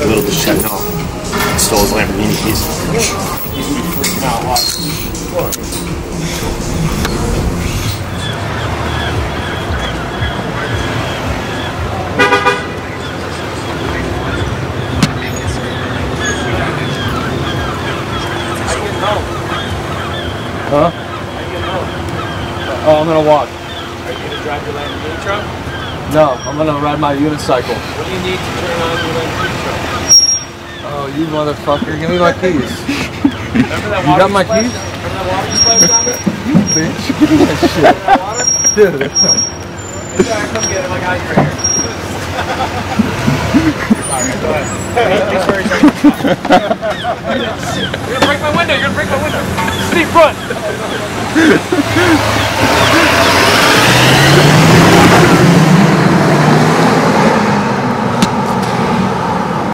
Little did Chet know. Stole his Lamborghini keys. Huh? Oh, I'm gonna walk. Are you gonna drive your Lamborghini truck? No, I'm gonna ride my unicycle. What do you need to turn on your Lamborghini truck? You motherfucker! Give me my keys. You got my keys? Remember that water you splashed on me? You bitch! Give me that shit, water? dude. Come get it. I got you right here. Sorry, go ahead. Thanks for your You're gonna break my window. You're gonna break my window. Steve, run!